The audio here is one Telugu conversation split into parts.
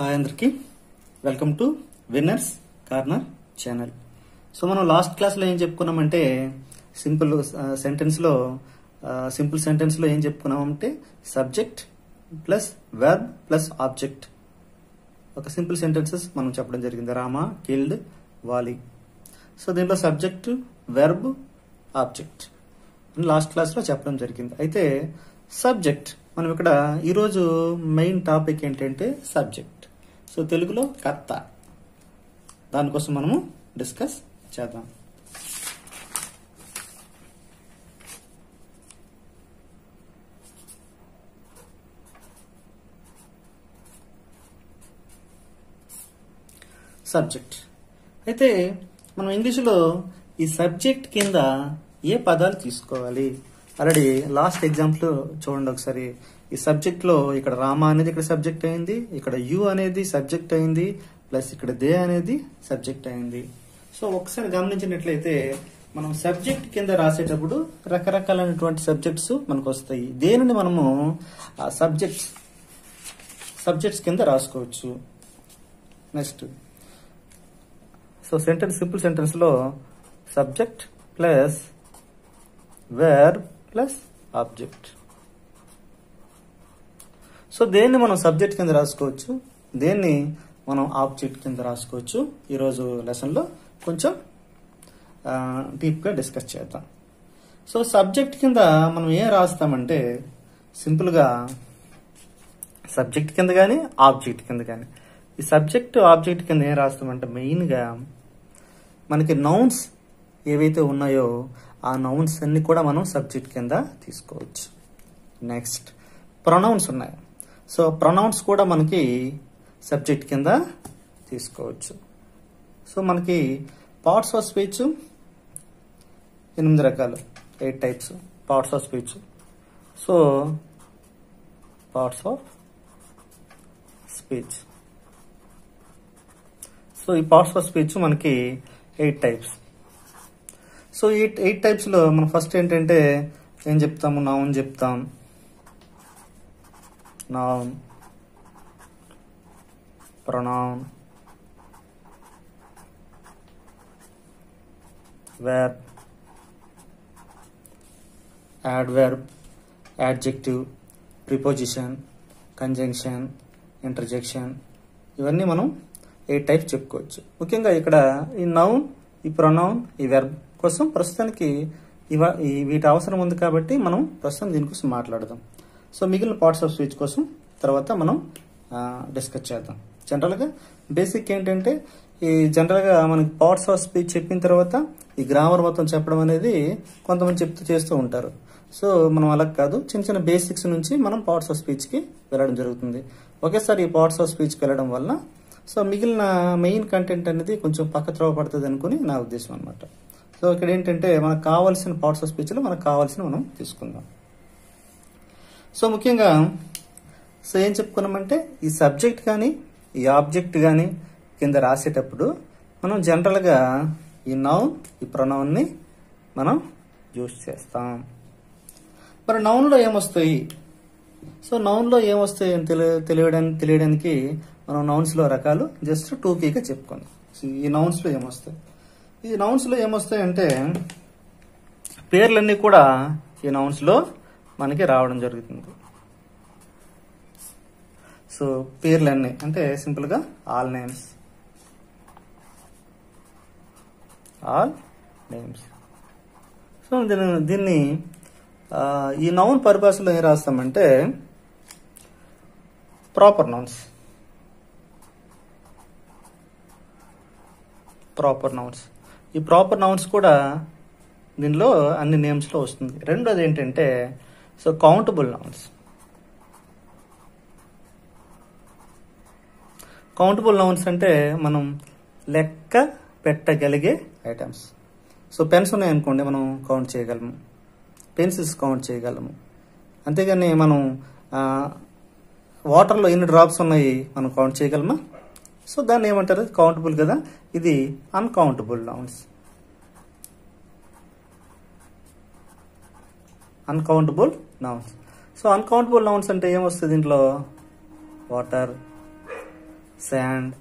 హాయ్ అందరికి. Welcome to winners corner channel. So మనం లాస్ట్ క్లాస్లో ఏం చెప్పుకున్నామంటే సింపుల్ సెంటెన్స్లో సింపుల్ సెంటెన్స్లో ఏం చెప్పుకున్నామంటే subject plus verb plus object. ఒక సింపుల్ సెంటెన్సెస్ మనం చెప్పడం జరిగింది. రామ కిల్డ్ వాలి. సో దీంట్లో సబ్జెక్ట్ వెర్బ్ ఆబ్జెక్ట్. అని లాస్ట్ క్లాస్లో చెప్పడం జరిగింది. అయితే సబ్జెక్ట్. మనం ఇక్కడ ఈరోజు మెయిన్ టాపిక్ ఏంటంటే సబ్జెక్ట్. సో తెలుగులో కర్త. దానికోసం మనము డిస్కస్ చేద్దాం. సబ్జెక్ట్. అయితే మనం ఇంగ్లీష్లో ఈ సబ్జెక్ట్ కింద ఏ పదాలు తీసుకోవాలి? ఆల్రెడీ లాస్ట్ ఎగ్జాంపుల్ చూడండి ఒకసారి. ఈ సబ్జెక్ట్లో ఇక్కడ రామ అనేది ఇక్కడ సబ్జెక్ట్ అయింది ఇక్కడ యు అనేది సబ్జెక్ట్ అయింది ప్లస్ ఇక్కడ దే అనేది సబ్జెక్ట్ అయింది. సో ఒకసారి గమనించినట్లయితే మనం సబ్జెక్ట్ కింద రాసేటప్పుడు రకరకాలైనటువంటి సబ్జెక్ట్స్ మనకు వస్తాయి. దేనిని మనము ఆ సబ్జెక్ట్స్ సబ్జెక్ట్స్ కింద రాసుకోవచ్చు. Next so sentence simple సెంటెన్స్లో subject plus verb plus object. So దేన్ని మనం సబ్జెక్ట్ కింద రాసుకోవచ్చు? దేన్ని మనం ఆబ్జెక్ట్ కింద రాసుకోవచ్చు? ఈరోజు లెసన్లో కొంచెం డీప్గా డిస్కస్ చేద్దాం. సో సబ్జెక్ట్ కింద మనం ఏం రాస్తామంటే సింపుల్గా సబ్జెక్ట్ కింద కానీ ఆబ్జెక్ట్ కింద కానీ ఈ సబ్జెక్ట్ ఆబ్జెక్ట్ కింద ఏం రాస్తామంటే మెయిన్గా మనకి నౌన్స్ ఏవైతే ఉన్నాయో ఆ నౌన్స్ అన్ని కూడా మనం సబ్జెక్ట్ కింద తీసుకోవచ్చు. నెక్స్ట్ ప్రొనౌన్స్ ఉన్నాయి. సో ప్రొనౌన్స్ కూడా మనకి సబ్జెక్ట్ కింద తీసుకోవచ్చు. సో మనకి పార్ట్స్ ఆఫ్ స్పీచ్ ఎనిమిది రకాలు eight types parts of speech so parts of speech so ఈ పార్ట్స్ ఆఫ్ స్పీచ్ మనకి eight types so eight eight టైప్స్లో మనం ఫస్ట్ ఏంటంటే ఏం చెప్తాము నౌన్ చెప్తాం. Noun pronoun verb adverb adjective preposition conjunction interjection ఇవన్నీ మనం ఎయిట్ టైప్స్ చెప్పుకోవచ్చు. ముఖ్యంగా ఇక్కడ ఈ నౌన్ ఈ ప్రొనౌన్ ఈ వెర్బ్ కోసం ప్రస్తుతానికి ఇవ ఈ వీటి అవసరం ఉంది కాబట్టి మనం ప్రస్తుతం దీనికోసం మాట్లాడదాం. సో మిగిలిన పార్ట్స్ ఆఫ్ స్పీచ్ కోసం తర్వాత మనం డిస్కస్ చేద్దాం. జనరల్గా బేసిక్ ఏంటంటే ఈ జనరల్గా మనకి పార్ట్స్ ఆఫ్ స్పీచ్ చెప్పిన తర్వాత ఈ గ్రామర్ మొత్తం చెప్పడం అనేది కొంతమంది చెప్తూ చేస్తూ ఉంటారు. సో మనం అలా కాదు. చిన్న చిన్న బేసిక్స్ నుంచి మనం పార్ట్స్ ఆఫ్ స్పీచ్కి వెళ్ళడం జరుగుతుంది. ఒకేసారి ఈ పార్ట్స్ ఆఫ్ స్పీచ్కి వెళ్ళడం వల్ల సో మిగిలిన మెయిన్ కంటెంట్ అనేది కొంచెం పక్క త్రోవ పడుతుంది అనుకుని నా ఉద్దేశం అనమాట సో ఇక్కడ ఏంటంటే మనకు కావాల్సిన పార్ట్స్ ఆఫ్ స్పీచ్లో మనకు కావాల్సిన మనం తీసుకుందాం. సో ముఖ్యంగా సో ఏం చెప్పుకున్నామంటే ఈ సబ్జెక్ట్ కానీ ఈ ఆబ్జెక్ట్ కానీ కింద రాసేటప్పుడు మనం జనరల్గా ఈ నౌన్ ఈ ప్రొనౌన్ని మనం యూజ్ చేస్తాం. మరి నౌన్లో ఏమొస్తాయి? సో నౌన్లో ఏమొస్తాయి అని తెలియ తెలియడానికి తెలియడానికి మనం నౌన్స్లో రకాలు జస్ట్ టూ కీగా చెప్పుకుందాం. సో ఈ నౌన్స్లో ఏమొస్తాయి? ఈ నౌన్స్లో ఏమొస్తాయంటే పేర్లన్నీ కూడా ఈ నౌన్స్లో మనకి రావడం జరుగుతుంది. సో పేర్లన్నీ అంటే సింపుల్గా all names. All names. So దీని దీన్ని ఈ నౌన్ పరిభాషలో ఏం రాస్తామంటే ప్రాపర్ నౌన్స్ ప్రాపర్ నౌన్స్ ఈ ప్రాపర్ నౌన్స్ కూడా దీనిలో అన్ని నేమ్స్లో వస్తుంది. రెండోది ఏంటంటే so countable nouns countable nouns అంటే మనం లెక్క పెట్టగలిగే ఐటమ్స్ సో పెన్స్ ఉన్నాయనుకోండి మనం కౌంట్ చేయగలము. పెన్సిల్స్ కౌంట్ చేయగలము. అంతేగాని మనం వాటర్లో ఎన్ని డ్రాప్స్ ఉన్నాయి మనం కౌంట్ చేయగలమా? సో దాన్ని ఏమంటారు? కౌంటబుల్ కదా? ఇది uncountable nouns uncountable nouns so uncountable nouns అంటే ఏమొస్తుంది దీంట్లో వాటర్ శాండ్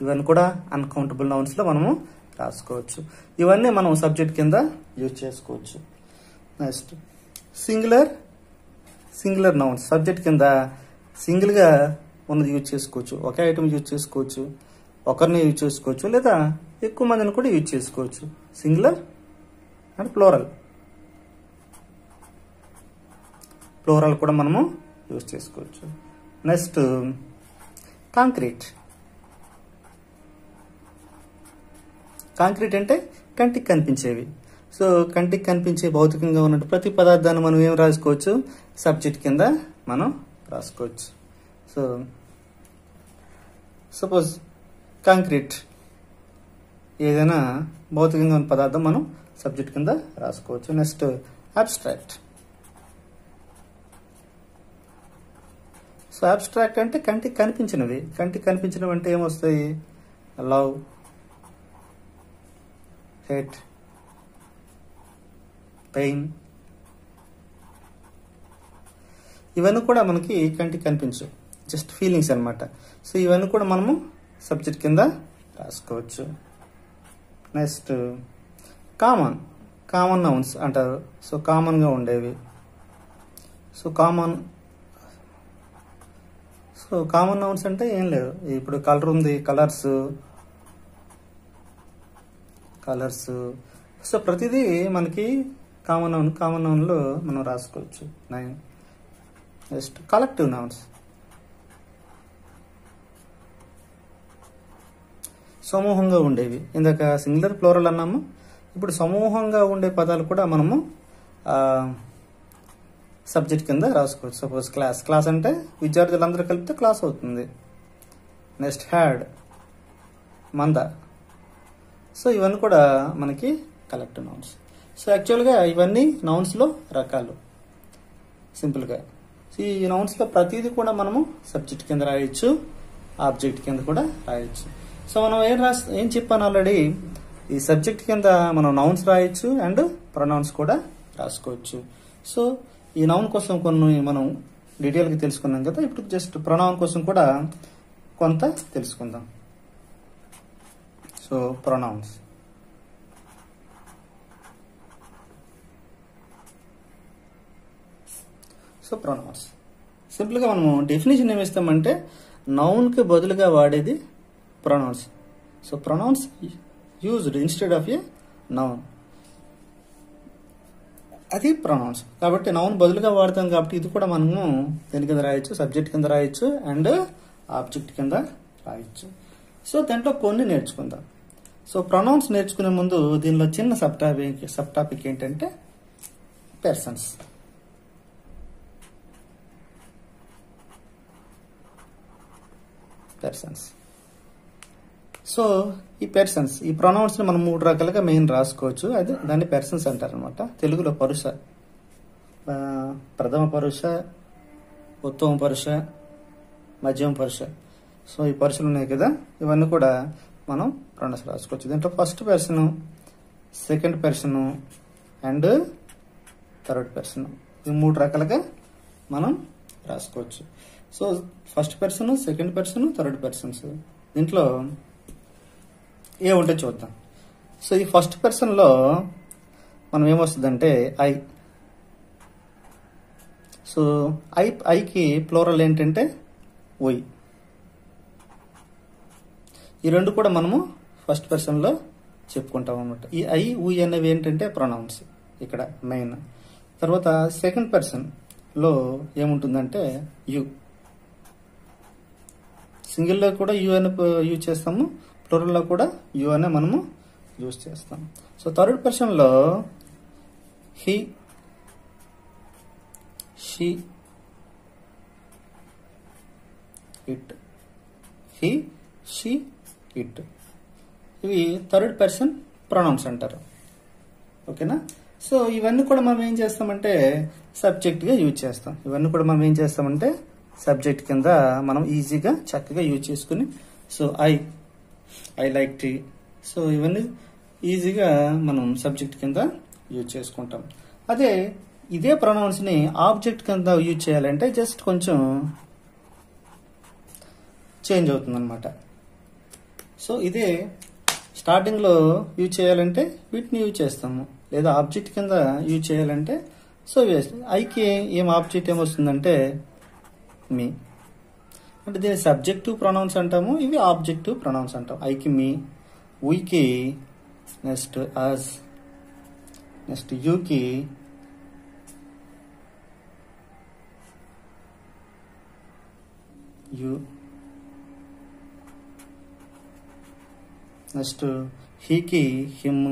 ఇవన్నీ కూడా అన్కౌంటబుల్ నౌన్స్లో మనము రాసుకోవచ్చు. ఇవన్నీ మనం సబ్జెక్ట్ కింద యూజ్ చేసుకోవచ్చు. Next singular singular nouns subject కింద సింగిల్గా ఉన్నది యూజ్ చేసుకోవచ్చు. ఒకే ఐటమ్ యూజ్ చేసుకోవచ్చు. ఒకరిని యూజ్ చేసుకోవచ్చు. లేదా ఎక్కువ మందిని కూడా యూజ్ చేసుకోవచ్చు. సింగులర్ అండ్ ఫ్లోరల్ ఫ్లోరల్ కూడా మనము యూజ్ చేసుకోవచ్చు. నెక్స్ట్ కాంక్రీట్ కాంక్రీట్ అంటే కంటికి కనిపించేవి. సో కంటికి కనిపించే భౌతికంగా ఉన్నట్టు ప్రతి పదార్థాన్ని మనం ఏం రాసుకోవచ్చు? సబ్జెక్ట్ కింద మనం రాసుకోవచ్చు. సో సపోజ్ కాంక్రీట్ ఏదైనా భౌతికంగా ఉన్న పదార్థం మనం సబ్జెక్ట్ కింద రాసుకోవచ్చు. నెక్స్ట్ అబ్స్ట్రాక్ట్ సో అబ్స్ట్రాక్ట్ అంటే కంటికి కనిపించినవి. కంటికి కనిపించినవి అంటే ఏమొస్తాయి? లవ్ హెట్ పెయిన్ ఇవన్నీ కూడా మనకి కంటికి కనిపించు జస్ట్ ఫీలింగ్స్ అనమాట సో ఇవన్నీ కూడా మనము సబ్జెక్ట్ కింద రాసుకోవచ్చు. నెక్స్ట్ కామన్ కామన్ నౌన్స్ అంటారు. సో కామన్గా ఉండేవి. So common so common nouns అంటే ఏం లేదు. ఇప్పుడు కలర్ ఉంది కలర్స్ కలర్స్ సో ప్రతిదీ మనకి కామన్ నౌన్ కామన్ నౌన్లో మనం రాసుకోవచ్చు. నైన్ నెక్స్ట్ కలెక్టివ్ నౌన్స్ సమూహంగా ఉండేవి. ఇందాక సింగులర్ ఫ్లోరల్ అన్నాము. ఇప్పుడు సమూహంగా ఉండే పదాలు కూడా మనము సబ్జెక్ట్ కింద రాసుకోవచ్చు. Suppose class. క్లాస్ అంటే విద్యార్థులందరూ కలిపితే క్లాస్ అవుతుంది. Next had. మంద. సో ఇవన్నీ కూడా మనకి కలెక్ట్ నౌన్స్ సో యాక్చువల్గా ఇవన్నీ నౌన్స్లో రకాలు. సింపుల్గా. సో ఈ నౌన్స్లో ప్రతిదీ కూడా మనము సబ్జెక్ట్ కింద రాయొచ్చు. ఆబ్జెక్ట్ కింద కూడా రాయొచ్చు. సో మనం ఏం రాస్ ఏం చెప్పాను ఆల్రెడీ ఈ సబ్జెక్ట్ కింద మనం నౌన్స్ రాయొచ్చు అండ్ ప్రొనౌన్స్ కూడా రాసుకోవచ్చు. సో ఈ నౌన్ కోసం కొన్ని మనం డీటెయిల్గా తెలుసుకున్నాం కదా ఇప్పుడు జస్ట్ ప్రొనౌన్ కోసం కూడా కొంత తెలుసుకుందాం. సో ప్రొనౌన్స్ సో ప్రొనౌన్స్ సింపుల్గా మనము డెఫినేషన్ ఏమి ఇస్తామంటే నౌన్కి బదులుగా వాడేది pronouns so pronouns used instead of a noun అది ప్రొనౌన్స్ కాబట్టి నౌన్ బదులుగా వాడతాం కాబట్టి ఇది కూడా మనము దేని కింద రాయొచ్చు? సబ్జెక్ట్ కింద రాయొచ్చు అండ్ ఆబ్జెక్ట్ కింద రాయొచ్చు. సో దాంట్లో కొన్ని నేర్చుకుందాం. సో ప్రొనౌన్స్ నేర్చుకునే ముందు దీనిలో చిన్న సబ్ టాపిక్ సబ్ టాపిక్ ఏంటంటే పెర్సన్స్ పెర్సన్స్ సో ఈ పెర్సన్స్ ఈ ప్రొనౌన్స్ మనం మూడు రకాలుగా మెయిన్ రాసుకోవచ్చు. అది దాన్ని పెర్సన్స్ అంటారు అనమాట తెలుగులో పరుష ప్రథమ పరుష ఉత్తమ పరుష మధ్యమ పరుష. సో ఈ పరుషలు ఉన్నాయి కదా ఇవన్నీ కూడా మనం ప్రొనౌన్స్ రాసుకోవచ్చు. దీంట్లో first person second person and third person ఈ మూడు రకాలుగా మనం రాసుకోవచ్చు. So first person second person third persons దీంట్లో ఏ ఉంటే చూద్దాం. సో ఈ ఫస్ట్ పర్సన్లో మనం ఏమొస్తుందంటే ఐ సో ఐ ఐకి ప్లోరల్ ఏంటంటే ఒయ్ ఈ రెండు కూడా మనము ఫస్ట్ పర్సన్లో చెప్పుకుంటాం అనమాట ఈ ఐ ఉయ్ అనేవి ఏంటంటే ప్రొనౌన్స్ ఇక్కడ మెయిన్ తర్వాత సెకండ్ పర్సన్లో ఏముంటుందంటే యు సింగిల్లో కూడా యు అని యూజ్ చేస్తాము ప్లూరల్లో కూడా యు అనే మనము యూజ్ చేస్తాం. So third పర్సన్లో he she it he she it ఇవి థర్డ్ పర్సన్ ప్రొనౌన్స్ అంటారు. ఓకేనా సో ఇవన్నీ కూడా మనం ఏం చేస్తామంటే సబ్జెక్ట్గా యూజ్ చేస్తాం. ఇవన్నీ కూడా మనం ఏం చేస్తామంటే సబ్జెక్ట్ కింద మనం ఈజీగా చక్కగా యూజ్ చేసుకుని so I I like tea so ఇవన్నీ ఈజీగా మనం సబ్జెక్ట్ కింద యూజ్ చేసుకుంటాం. అదే ఇదే ప్రొనౌన్స్ని ఆబ్జెక్ట్ కింద యూజ్ చేయాలంటే జస్ట్ కొంచెం చేంజ్ అవుతుందన్నమాట. సో ఇదే స్టార్టింగ్లో యూజ్ చేయాలంటే వీటిని యూజ్ చేస్తాము. లేదా ఆబ్జెక్ట్ కింద యూజ్ చేయాలంటే సో ఐకి ఏం ఆబ్జెక్ట్ ఏమొస్తుందంటే మీ అంటే దీని సబ్జెక్టివ్ ప్రొనౌన్స్ అంటాము ఇవి ఆబ్జెక్టివ్ ప్రొనౌన్స్ అంటాం. ఐకి మీ ఉయికి నెక్స్ట్ అస్ నెక్స్ట్ యూకి యు నెక్స్ట్ హీకి హిమ్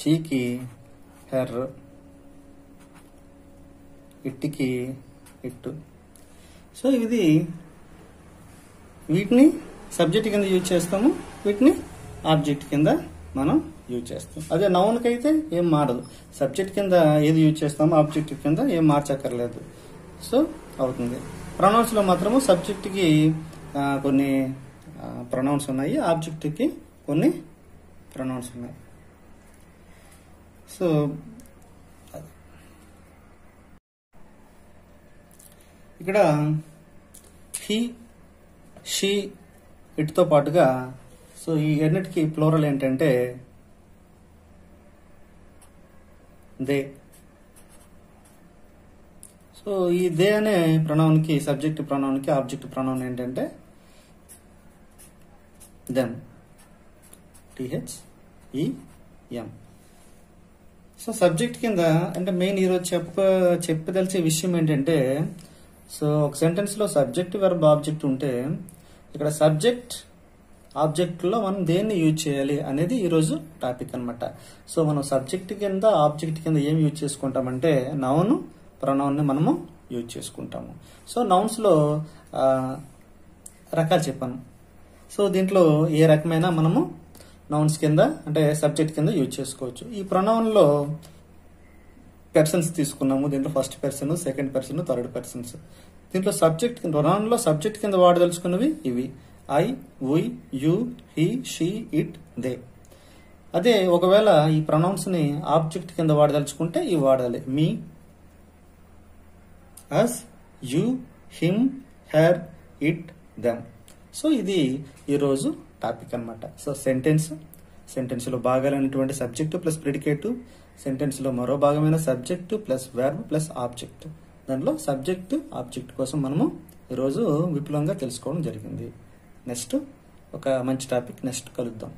షీకి హెర్ ఇట్టికి ఇట్టు సో ఇది వీటిని సబ్జెక్ట్ కింద యూజ్ చేస్తాము. వీటిని ఆబ్జెక్ట్ కింద మనం యూజ్ చేస్తాం. అదే నౌన్కి అయితే ఏం మారదు. సబ్జెక్ట్ కింద ఏది యూజ్ చేస్తామో ఆబ్జెక్ట్ కింద ఏం మార్చక్కర్లేదు. సో అవుతుంది. ప్రొనౌన్స్లో మాత్రము సబ్జెక్ట్కి కొన్ని ప్రొనౌన్స్ ఉన్నాయి. ఆబ్జెక్ట్కి కొన్ని ప్రొనౌన్స్ ఉన్నాయి. సో ఇక్కడ హీ షీ ఇటుతో పాటుగా సో ఈ అన్నిటికి ప్లోరల్ ఏంటంటే దే e, సో ఈ దే అనే ప్రణౌన్కి సబ్జెక్ట్ ప్రణౌన్కి ఆబ్జెక్ట్ ప్రణవం ఏంటంటే them T H E M so subject కింద అంటే మెయిన్ ఈరోజు చెప్ప చెప్పదలిచే విషయం ఏంటంటే సో ఒక సెంటెన్స్లో సబ్జెక్ట్ వెర్బ్ ఆబ్జెక్ట్ ఉంటే ఇక్కడ సబ్జెక్ట్ ఆబ్జెక్ట్లో మనం దేన్ని యూజ్ చేయాలి అనేది ఈరోజు టాపిక్ అన్నమాట. సో మనం సబ్జెక్ట్ కింద ఆబ్జెక్ట్ కింద ఏం యూజ్ చేసుకుంటామంటే నౌన్ ప్రొనౌన్ని మనము యూజ్ చేసుకుంటాము. సో నౌన్స్లో రకాలు చెప్పాను. సో దీంట్లో ఏ రకమైన మనము నౌన్స్ కింద అంటే సబ్జెక్ట్ కింద యూజ్ చేసుకోవచ్చు. ఈ ప్రొనౌన్లో పర్సన్స్ తీసుకున్నాము దీంట్లో first person second person third persons దీంట్లో సబ్జెక్ట్ ప్రొనౌన్ సబ్జెక్ట్ కింద వాడదలుచుకున్నవి ఇవి. I we you he she it they అదే ఒకవేళ ఈ ప్రొనౌన్స్ని ఆబ్జెక్ట్ కింద వాడదలుచుకుంటే ఇవి వాడాలి. Me us you him her it them so ఇది ఈరోజు టాపిక్ అన్నమాట. సో సెంటెన్స్ సెంటెన్స్లో భాగాలైనటువంటి సబ్జెక్టు ప్లస్ ప్రిడికేటు సెంటెన్స్లో మరో భాగమైన subject plus verb plus object. దానిలో సబ్జెక్ట్ ఆబ్జెక్ట్ కోసం మనము ఈరోజు విపులంగా తెలుసుకోవడం జరిగింది. నెక్స్ట్ ఒక మంచి టాపిక్ నెక్స్ట్ కలుద్దాం.